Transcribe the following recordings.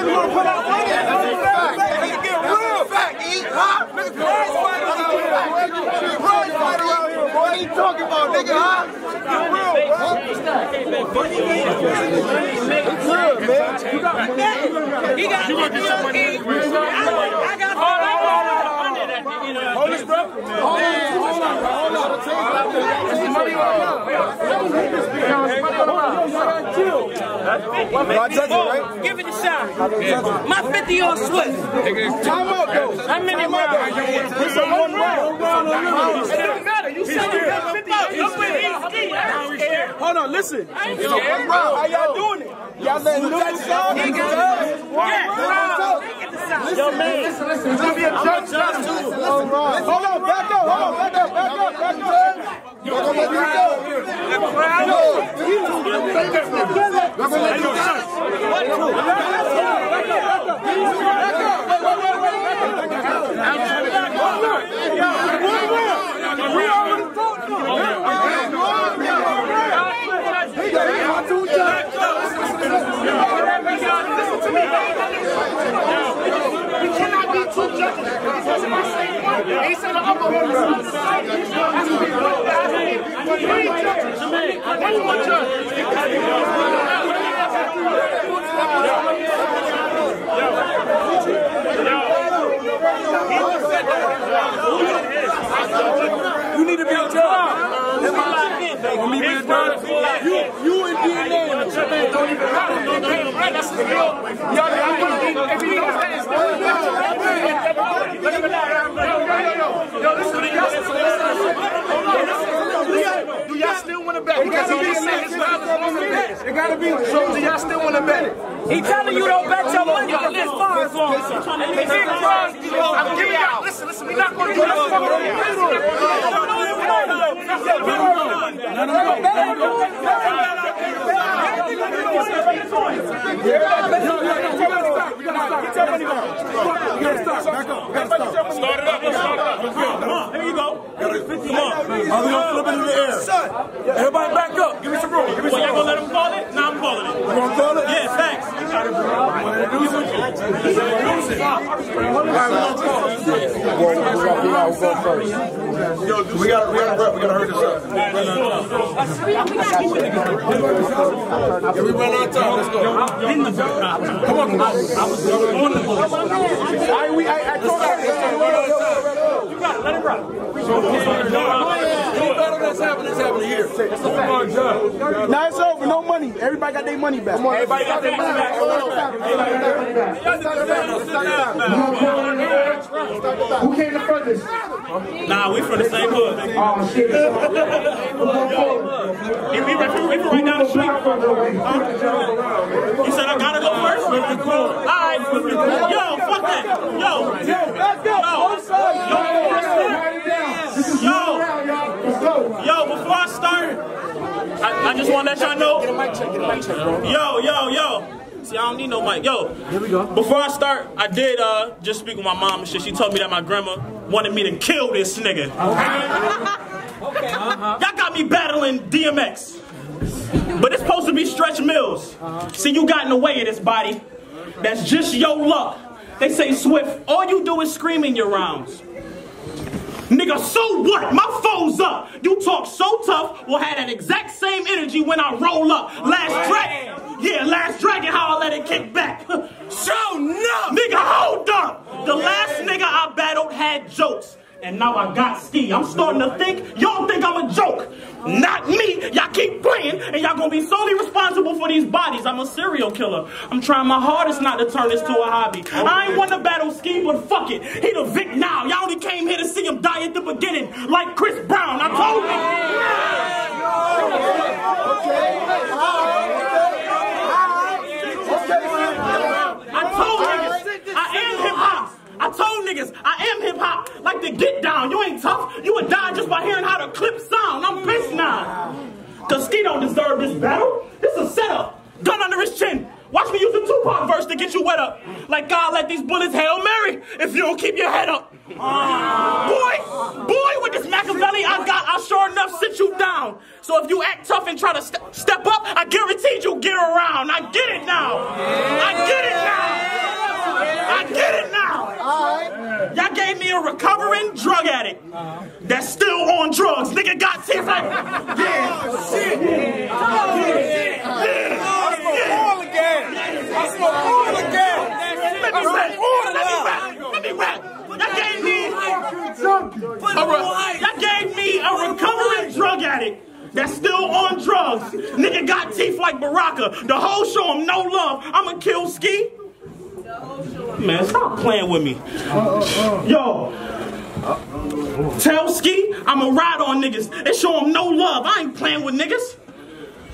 niggas wanna put out money. Nigga get real. Fact, E, huh? Nigga prize fight around here. Prize fight around here, boy. What you talking about, nigga, huh? Get real, bro. It's good, man. You got He got he got E. I got hold on, hold on. Hold this, bro. Hold on, hold on, hold on. It's money right now. Chill. I judge it, right? Give it a shot. My 50 on Swiff. Time out, though. How many rounds? It's a one round. One round unlimited. It don't matter. You said you got 50. I'm with E. Hold on, listen. I ain't It's a one scared. How y'all doing it? Y'all letting them decide? Yo, man. Listen, listen. Gonna be a judge. Judge too. Hold on, back up. Hold on, back up, back up, back up. You're gonna let you go. We already talked to him. He got two judges. We cannot be two judges because of my same point. He said the other one was three judges. One. You need to be a judge. Want me to be a judge? You, you and DNA the don't even matter. That's the real. Yo, I'm gonna be. If he knows that, it's not a judge. Look at that. Yo, yo, yo, yo, listen, do y'all? Do y'all still want to bet? Because he just said his father wants to bet. It gotta be. So do y'all still want to bet it? He telling you don't bet your money on this long. I'm giving y'all. Listen, listen, we're not going to do this. Start it up. Start it up. Come on. There you go. Come on. I'm gonna flip it in the air. Everybody back up. Give me some room. Give me some room. Y'all gonna let him call it? Nah, I'm calling it. You gonna call it? Yeah, thanks. Yo, we gotta, we gotta, we gotta hurry this up. Yeah, we run out of time. Let's go. Come on, come on. I, we, I, I told you. You got it. Let it rock. No battle that's happening is happening here. Now it's over. No money. Everybody got their money back. Everybody got their money back. Who came the furthest? Nah, we from the same hood. Oh, shit. If we, if we, we from right down the street. You said I gotta go first? All right. Yo, fuck that. Yo. Back up. Both sides. Yo. Yo, before I start, I, I just want to let y'all know. Yo, yo, yo. See, I don't need no mic. Yo, here we go. Before I start, I did uh just speak with my mom and shit. She told me that my grandma wanted me to kill this nigga. Okay. Y'all got me battling DMX. But it's supposed to be Stretch Mills. See, you got in the way of this body. That's just your luck. They say, Swiff, all you do is scream in your rounds. Nigga, so what? My foe's up. You talk so tough, will have that exact same energy when I roll up. Last dragon. Yeah, last dragon, how I let it kick back. so no! Nigga, hold up! The last nigga I battled had jokes. And now I got ski. I'm starting to think y'all think I'm a joke. Not me. Y'all keep playing, and y'all gonna be solely responsible for these bodies. I'm a serial killer. I'm trying my hardest not to turn this to a hobby. I ain't want to battle scheme, but fuck it. He the Vic now. Y'all only came here to see him die at the beginning, like Chris Brown. I told you. I told niggas, I am hip hop. I told niggas, I am hip hop. Like the get down. You ain't tough. You would die just by hearing how the clip sound. I'm pissed now. Cause Ski don't deserve this battle. This is a setup. Gun under his chin. Watch me use the Tupac verse to get you wet up. Like God let these bullets Hail Mary if you don't keep your head up. Boy, boy, with this Machiavelli I got, I'll sure enough sit you down. So if you act tough and try to ste- step up, I guarantee you get around. I get it now. I get it now. Y'all gave me a recovering drug addict that's still on drugs. Nigga got teeth like, yeah, shit. Yeah. All again. I smoke all again. Let me rap. Let me rap. Let me rap. Y'all gave me, y'all gave me a recovering drug addict that's still on drugs. Nigga got teeth like Baraka. The whole show him no love. I'ma kill Ski. Man, stop playing with me. Yo. Tell Ski I'ma ride on niggas and show him no love. I ain't playing with niggas.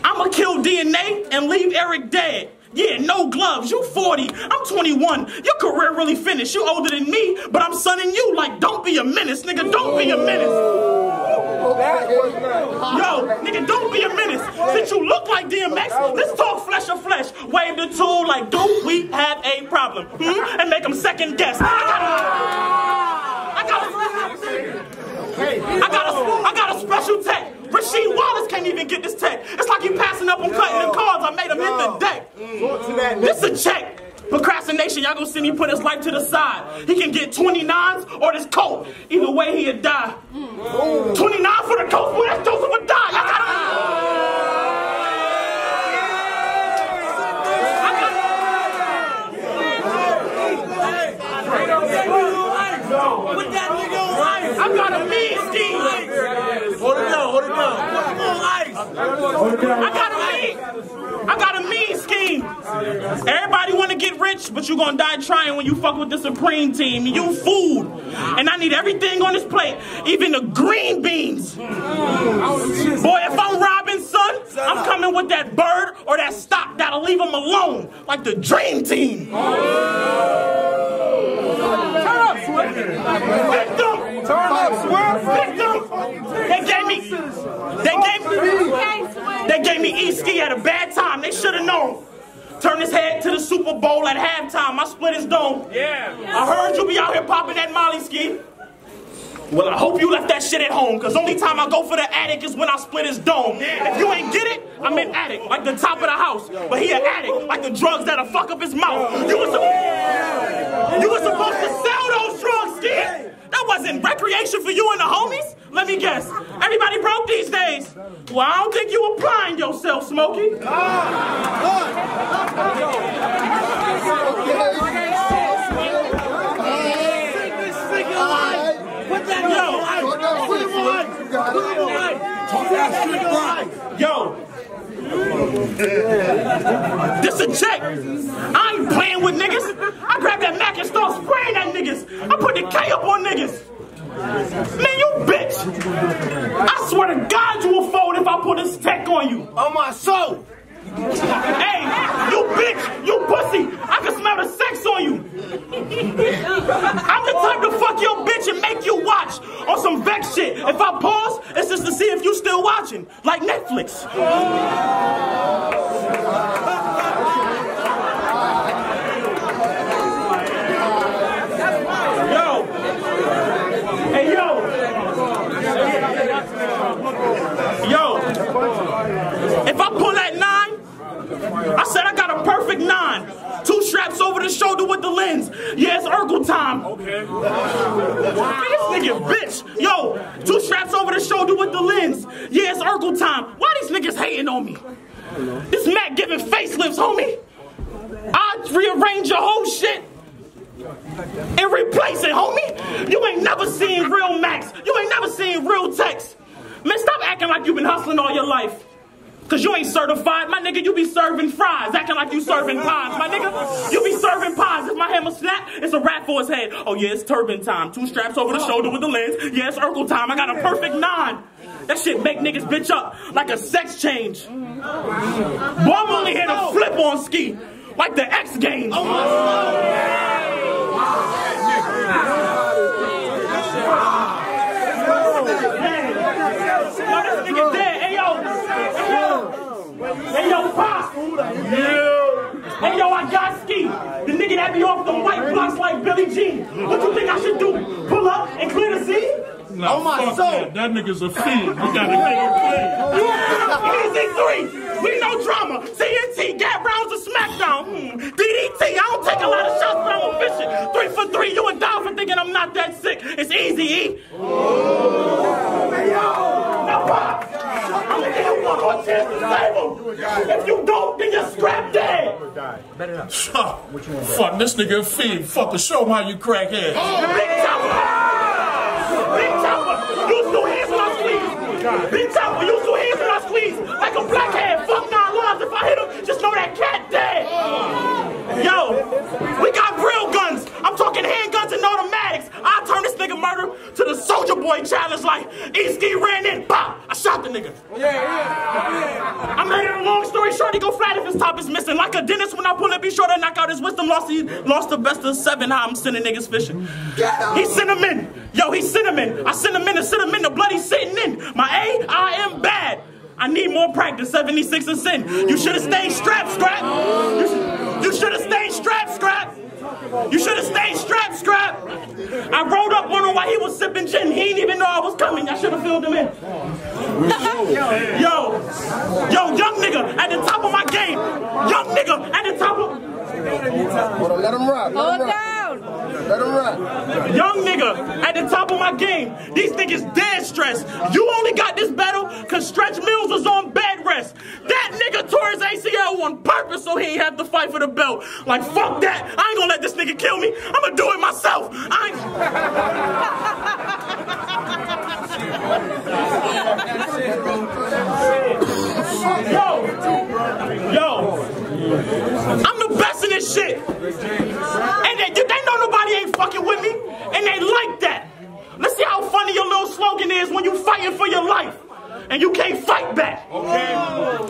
I'ma kill DNA and leave Eric dead. Yeah, no gloves. You 40. I'm 21. Your career really finished. You older than me, but I'm sonning you like don't be a menace, nigga. Don't be a menace. Yo, nigga, don't be a menace. Since you look like DMX, let's talk flesh of flesh. Wave the tool like, do we have a problem? Hmm? And make them second guess. I got a, I got a, I got a special tech. Rasheed Wallace can't even get this tech. It's like he passing up on cutting the cards. I made him hit the deck. This a check. Procrastination, y'all gonna see me put his life to the side. He can get 29s or this coat. Either way, he'll die. 29 for the coat, boy, that's Joseph would die. Y'all gotta. Put that nigga on ice. I got a mean scheme. Hold it down, hold it down. Put him on ice. I got a mean. I got a mean scheme. Everybody want to get rich, but you're gonna die trying when you fuck with the Supreme team. You food, and I need everything on this plate, even the green beans. Boy, if I'm Robin's son, I'm coming with that bird or that stock that'll leave him alone, like the dream team. Turn up, Swiff. Victim. Turn up, Swiff. Victim. They gave me. They gave me. They gave me E-ski at a bad should have known. Turn his head to the Super Bowl at halftime. I split his dome. Yeah. I heard you be out here popping that Molly ski. Well, I hope you left that shit at home, because only time I go for the attic is when I split his dome. If you ain't get it, I'm an addict, like the top of the house. But he an addict, like the drugs that'll fuck up his mouth. You was, you was supposed to sell those drugs, kid. That wasn't recreation for you and the homies. Let me guess. Everybody broke these days. Well, I don't think you applying yourself, Smokey. Put that on ice. Put him on. Put him on. Talk that shit. Yo. this a check. I ain't playing with niggas. I grab that Mac and start spraying at niggas. I put the K up on niggas. Man, you bitch. I swear to God you will fold if I put this tech on you. On my soul. Hey, you bitch, you pussy. I can smell the sex on you. I'm the type to fuck your bitch and make you watch on some vex shit. If I pause, it's just to see if you still watching, like Netflix. Yo. Hey, yo. Yo. If I pull that nine, I said I got a perfect nine. Two straps over the shoulder with the lens. Yeah, it's Urkel time. Okay. Wow. This nigga bitch. Yo, two straps over the shoulder with the lens. Yeah, it's Urkel time. Why these niggas hating on me? This Mac giving facelifts, homie. I rearrange your whole shit and replace it, homie. You ain't never seen real Max. You ain't never seen real text. Man, stop acting like you've been hustling all your life. Cause you ain't certified. My nigga, you be serving fries, acting like you serving pies. My nigga, you be serving pies. If my hammer snap, it's a rat for his head. Oh yeah, it's turban time. Two straps over the oh. shoulder with the lens. Yeah, it's Urkel time. I got a perfect nine. That shit make niggas bitch up like a sex change. Boy, I'm only here to oh. flip on ski. Like the X Games. Oh, Yo, this nigga dead. Hey, yo. Hey, yo. Hey, yo, Pop. Hey, yo, I got ski. The nigga that be off the white blocks like Billie Jean. What you think I should do? Pull up and clear the scene? No, Oh, my fuck soul. That. that nigga's a fiend. You gotta get him clean. Easy three. We no drama. TNT, Gap Rounds of SmackDown. Hmm. DDT. I don't take a lot of shots, but I'm efficient. Three for three. You a down for thinking I'm not that sick. It's Easy E. Now, Pop, I'm gonna give you chance to save him. If you don't, then you're strapped dead. Fuck this nigga feed. Fucker, show him how you crack heads. Big Chopper! Big Chopper! Use two hands when I squeeze! Big Chopper, use two hands when I squeeze! Like a blackhead, fuck nine lives. If I hit him, just know that cat dead! Yo, we got real guns! I'm talking handguns and automatics! I turn this nigga murder to the Soldier Boy challenge like Eskee ran in, pop! The nigga. I made it a long story short, he go flat if his top is missing. Like a dentist when I pull it, be sure to knock out his wisdom. Lost, he lost the best of seven, how I'm sending niggas fishing. He sent him in. Yo, he sent him in. I sent him in and sent him in. The bloody sitting in. My A, I am bad. I need more practice. 76 and sin. You should have stayed strapped, scrap. You, sh- you should have stayed strapped, scrap. You should have stayed strapped, scrap. I rolled up on him while he was sipping gin. He didn't even know I was coming. I should have filled him in. Yo, yo, young nigga at the top of my game. Young nigga at the top of. Hold on, let him rock. Let him rock. Let him rock. Young nigga at the top of my game. These niggas dead stressed. You only got this battle because Stretch Mills was on bed rest. That nigga tore his ACL on purpose so he ain't have to fight for the belt. Like, fuck that. I ain't gonna let this nigga kill me. I'm gonna do it myself. I ain't. Yo, yo, I'm the best in this shit. And they, they ain't fucking with me, and they like that. Let's see how funny your little slogan is when you fighting for your life. And you can't fight back. Okay.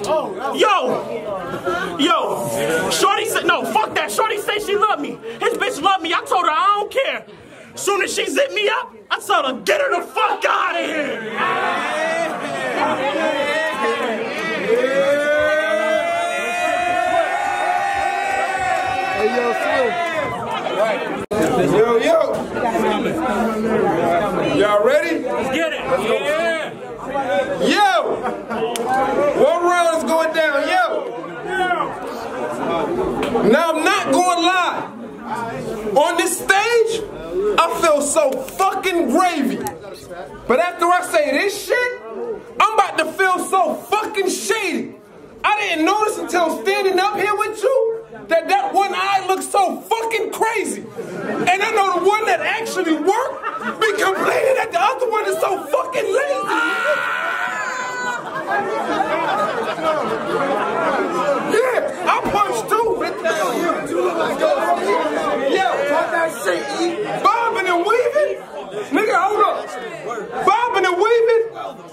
Oh, yo. Yo. Shorty said, no, fuck that. Shorty said she love me. His bitch love me. I told her I don't care. Soon as she zipped me up, I told her, get her the fuck out of here. Hey, yo, Slim. Yo, yo. Y'all ready? Let's get it. Yeah. Yo! One round is going down, yo! Now I'm not going live. On this stage, I feel so fucking gravy. But after I say this shit, I'm about to feel so fucking shady. I didn't notice until standing up here with you that that one eye looks so fucking crazy. And I know the one that actually worked be complaining that the other one is so fucking lazy. Yeah, I punched too. Yo, talk that shit. Bobbing and weaving? Nigga, hold up. Bobbing and weaving?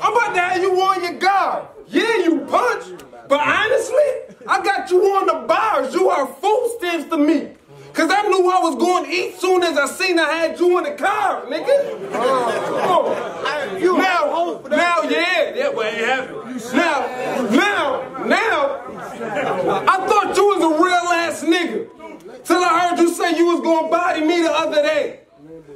I'm about to have you on your guard. Yeah, you punch. But honestly, I got you on the bars. You are food stamps to me. Cause I knew I was going to eat soon as I seen I had you in the car, nigga. Oh. Now, now, yeah, yeah, well, you it. Now, now, now, I thought you was a real ass nigga. Till I heard you say you was gonna body me the other day.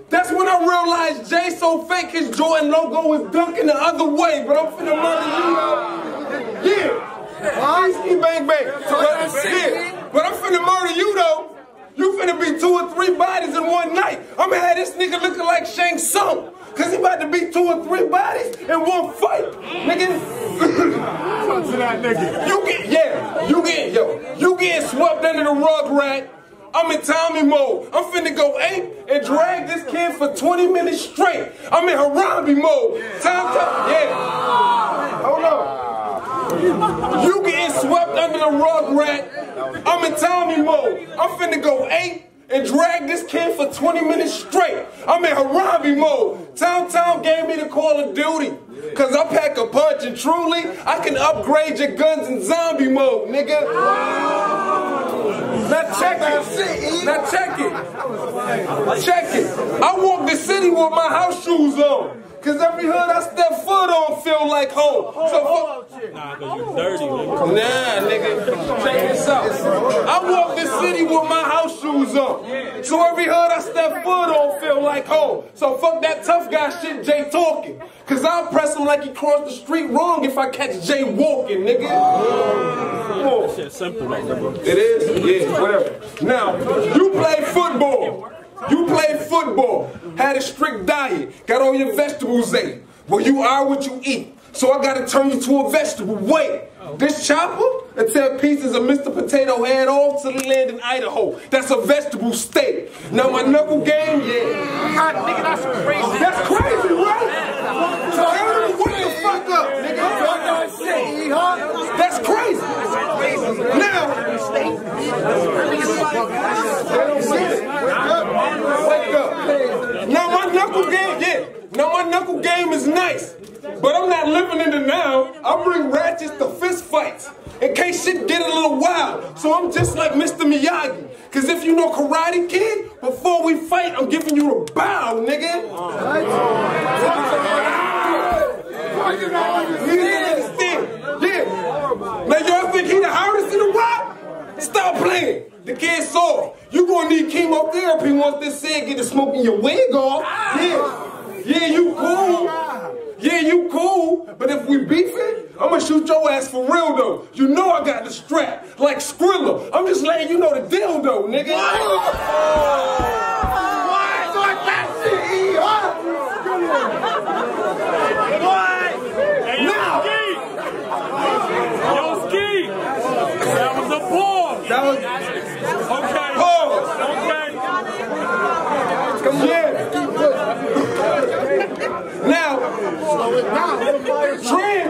That's when I realized Jay so fake his Jordan logo was dunking the other way, but I'm finna murder you. Yeah. Bang bang. But, yeah. but I'm finna murder you though. You finna be two or three bodies in one night. I'm gonna have this nigga looking like Shang Tsung. Cause he about to be two or three bodies in one fight. Nigga. to that nigga. You get, yeah, you get, yo, you get swept under the rug rat. I'm in Tommy mode. I'm finna go ape and drag this kid for 20 minutes straight. I'm in Harambe mode. Time, time, yeah. Hold on. You getting swept under the rug rat. I'm in Tommy mode. I'm finna go eight and drag this kid for 20 minutes straight. I'm in Harambe mode. Town Town gave me the Call of Duty. Cause I pack a punch and truly, I can upgrade your guns in zombie mode, nigga. Now check it. Now check it. Check it. I walk the city with my house shoes on. Cause every hood I step foot on feel like home. So fuck. Nah, cause you dirty, nigga. Nah, nigga. Check this out. I walk the city with my house shoes on. So every hood I step foot on feel like home. So fuck that tough guy shit Jay talking. Cause I'll press him like he crossed the street wrong if I catch Jay walking, nigga. Come on. Shit simple, nigga. It is? Yeah, whatever. Now, you play football. You played football, had a strict diet, got all your vegetables in. Well, you are what you eat. So I gotta turn you to a vegetable. Wait, this chopper, a 10 pieces of Mr. Potato Head off to the land in Idaho. That's a vegetable steak. Now my knuckle game, yeah. God, nigga, that's crazy. That's crazy, right? So everyone, what the fuck up, nigga? That's crazy. Now, up. Now my knuckle game, yeah. Now my knuckle game is nice. But I'm not living in the now. I bring ratchets to fist fights. In case shit get a little wild. So I'm just like Mr. Miyagi. Cause if you know Karate Kid, before we fight, I'm giving you a bow, nigga. You understand. Yeah. Now y'all think he the hardest in the world? Stop playing. The kid's soft. You gonna need chemotherapy once this said get the smoke in your wig off. Yeah. Yeah, you cool. Yeah, you cool. But if we beefing, I'm gonna shoot your ass for real though. You know I got the strap. Like Skrilla. I'm just letting you know the deal though, nigga. Hey, yo, Now. Ski! Yo, Ski! That was a pause! That was Okay. pause. Okay. Come here. Now, Trent,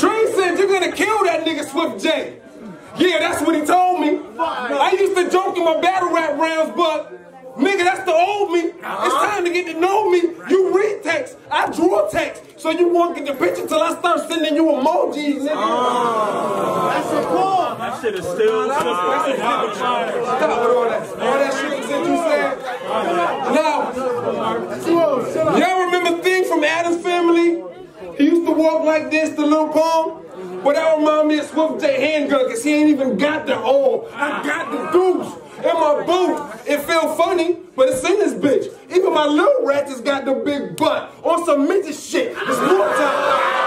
Trent said you're gonna kill that nigga Swiff Jay. Yeah, that's what he told me. I used to joke in my battle rap rounds, but nigga, that's the old me. It's uh-huh. time to get to know me. You read text, I draw text, so you won't get the picture till I start sending you emojis, nigga. Oh. That's the poem. That shit is still. Stop with all that. All that shit that you said. Now, y'all remember Thing from Addams Family? He used to walk like this, the little palm. But that remind me of Swiff Jay handgun, cause he ain't even got the all. I got the deuce in my boot. It feel funny, but it's in this bitch. Even my little rat just got the big butt on some midget shit. It's more time.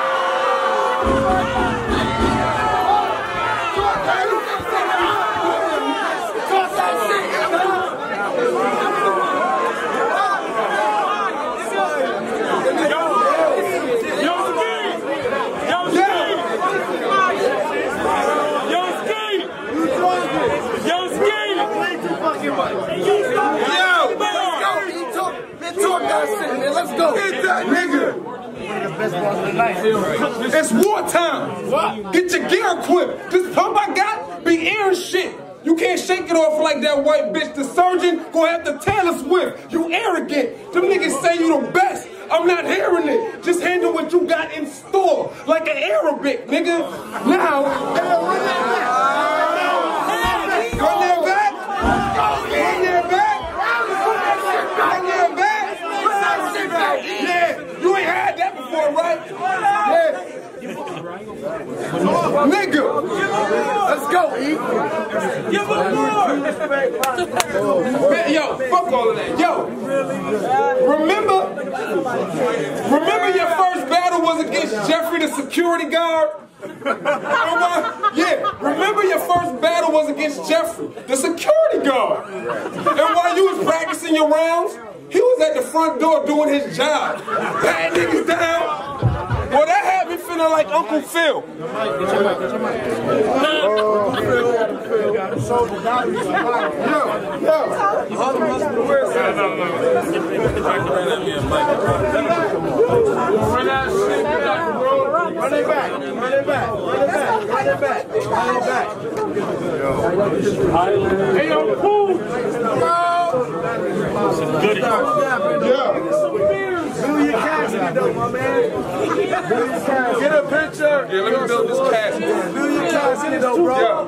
Yo, Ski! Yo, Ski! Yo, Ski! Yo, Ski! Let's go. Get that nigga. It's wartime. Get your gear equipped. This pump I got be airing shit. You can't shake it off like that white bitch. The surgeon gonna have to Taylor Swift. You arrogant. Them niggas say you the best. I'm not hearing it. Just handle what you got in store. Like an Arabic, nigga. Now. Run that back. Run that back. Run that back. Yeah, you ain't before, right? Yeah. Nigga, let's go, E. Give him more! Yo, fuck all of that. Yo, remember, remember your first battle was against Jeffrey the security guard? Remember? Yeah, remember your first battle was against Jeffrey, the security guard. And while you was practicing your rounds, he was at the front door doing his job. Pat niggas down. Well, that had me feeling like Uncle Phil. That shit back, bro. Run it back. Run it back. Run it back. Run it back. Run it back. Hey, yo, cool! Billy Cassidy, though, my man. Get a picture. Yeah, let me build this cash. Billy Cassidy, though, bro. Yo,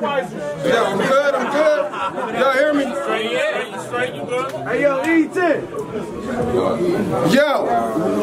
I'm good, I'm good. Y'all hear me? Straight, yeah. Straight, you good? Hey, yo, E10. Yo,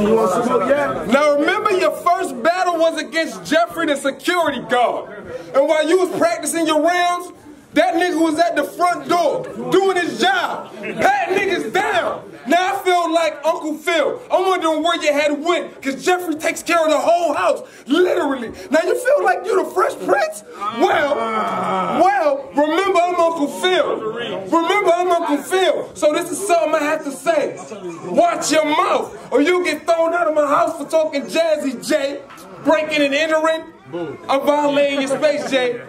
You want some smoke yet? now remember your first battle was against Jeffrey the security guard. And while you was practicing your rounds, that nigga was at the front door doing his job. Pat niggas down. Now I feel like Uncle Phil. I'm wondering where your head went, cause Jeffrey takes care of the whole house, literally. Now you feel like you're the Fresh Prince? Well, ah. well, remember I'm Uncle Phil. Remember, I'm Uncle Phil. So this is something I have to say. Watch your mouth, or you'll get thrown out of my house for talking Jazzy J, breaking and entering. I'm violating your space, Jay.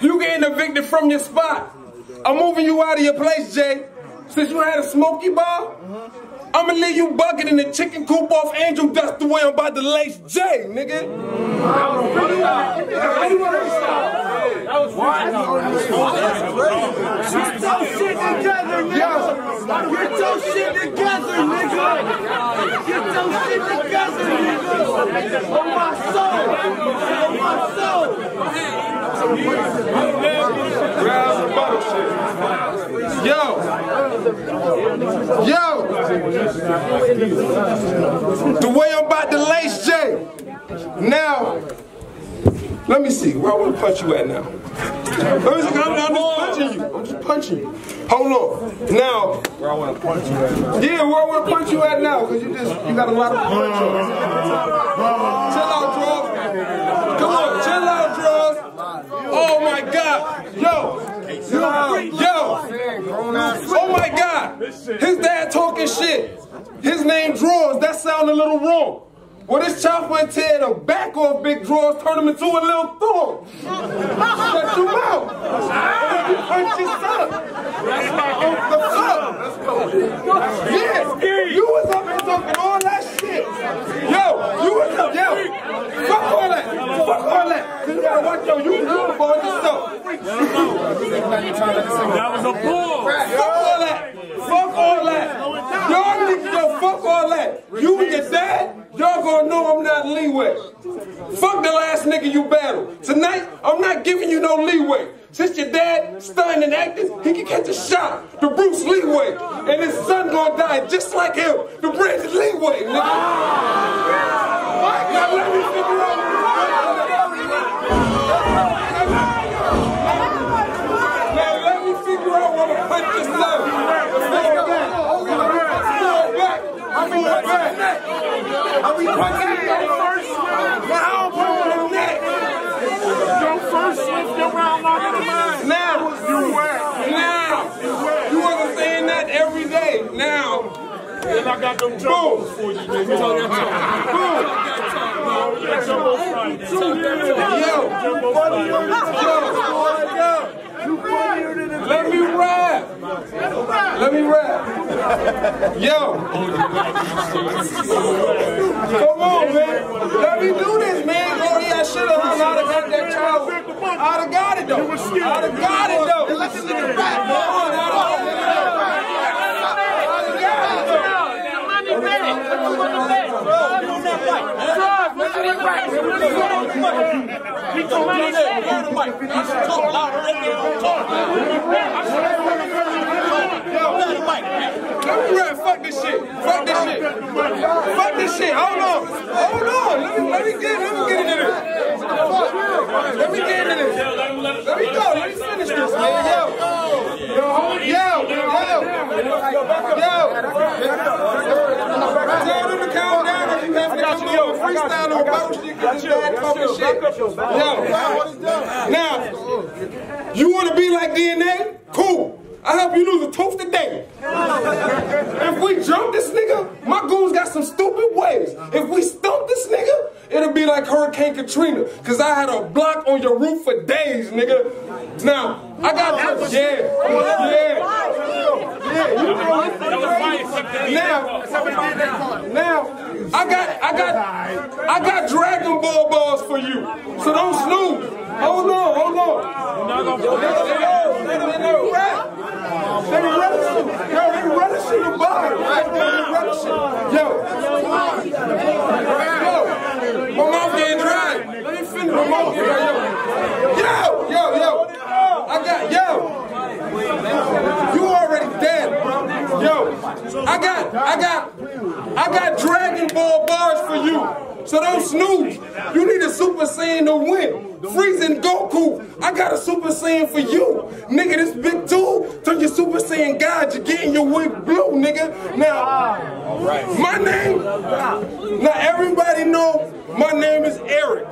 You getting evicted from your spot. I'm moving you out of your place, Jay. Since you had a smoky bar, I'ma leave you bucket in the chicken coop off Angel Dust the way I'm about to lace Jay, nigga. Get your shit together, nigga. Get your shit together, nigga. Get your shit together, nigga. On my soul. On my soul. Yo. Yo. The way I'm about to lace Jay. Now, let me see. Where I want to punch you at now? I'm just punching you. I'm just punching you. Hold on. Now. Where I want to punch you at? Yeah, where I want to punch you at now? Because you just, you got a lot of punch on. Chill out, Draws. Come on, chill out, Draws. Oh my God. Yo. Yo. Oh my God. His dad talking shit. His name Draws. That sound a little wrong. Well, this chopper and tear the back off Big Drawers, turn him into a little thorn. Shut your mouth. You punch your son. The fuck? Yeah. You was up and talking all that shit. Yo, you was up. Yo. Fuck all that. Fuck all that. You gotta watch your uniform yourself. That was a bull. Fuck all that. Fuck all that. Y'all niggas, yo, fuck all that. You and your dad, y'all gonna know I'm not leeway. Fuck the last nigga you battled. Tonight, I'm not giving you no leeway. Since your dad stunning and acting, he can catch a shot. The Bruce Leeway. And his son gonna die just like him. The Brandon Leeway, nigga. Now let me figure out Now let me figure out what to punch this up. I'm going back. Are we punching it first? Now I'm punching the neck. Your first swift around like the man. Now, You were. now, you that every day. Now, And I got them jumbos for you, nigga. That jumbo Friday. yo, Jumbo Friday. yo, let me rap. Let me rap. Yo. Come on, man. Let me do this, man. Oh, I should have hung out and got that child. I'd have got it, though. I'd have got it, though. Let this nigga rap. Come on, I'd have got it, though. Let me rap. Fuck this shit. Fuck this shit. Fuck this shit. Hold on. Hold on. Let me let me get let me get into this. Let me get into this. Let me go. Let me finish this, man. Yo. Yo. Yo. Yo. Tell them to calm down if you have to come over freestyle on bullshit because this dad talking shit. Yo. Now, you want to be like DNA? Cool. I help you lose a tooth today. If we jump this nigga, my goons got some stupid ways. If we stump this nigga, it'll be like Hurricane Katrina. Cause I had a block on your roof for days, nigga. Now, I got yeah, yeah. Yeah, you know Now, now, I got, I got, I got Dragon Ball balls for you. So don't snooze. Hold on, hold on. Yo, they, they, they, they, they, they rap. They be relishing. Yo, they be relishing the bottom. Right? They be relishing. Yo. Yo. My mouth getting dry. Let me finish. My mouth getting dry. Yo. Yo, yo, yo. I got, yo. You already dead, bro. Yo. I got, I got, I got Dragon Ball bars for you. So don't snooze. You need a Super Saiyan to win. Freezing Goku. I got a Super Saiyan for you. Nigga, this big dude, turn your Super Saiyan God. You're getting your wig blue, nigga. Now, my name, now everybody know my name is Eric.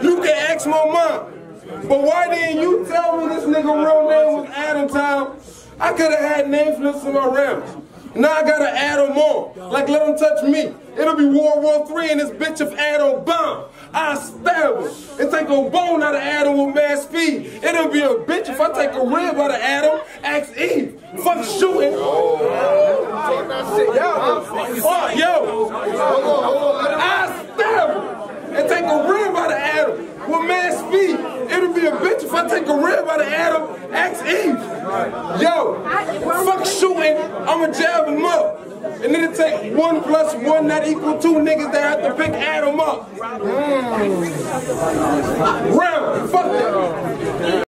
You can ask my mom. But why didn't you tell me this nigga real name was Adam Time? I could have had name flips in my rounds. Now I gotta add them on. Like let them touch me. It'll be World War III and this bitch if Adam bomb. I stab him and take a bone out of Adam with mad speed. It'll be a bitch if I take a rib out of Adam, ask Eve. Fuck shooting. Fuck, yo. I stab him and take a rib out of Adam with mad speed. It'll be a bitch if I take a rib out of Adam, ask Eve. Yo, fuck shooting, I'ma jab him up. And then it take one plus one that equal two niggas that have to pick Adam up. Mm. Round, fuck that.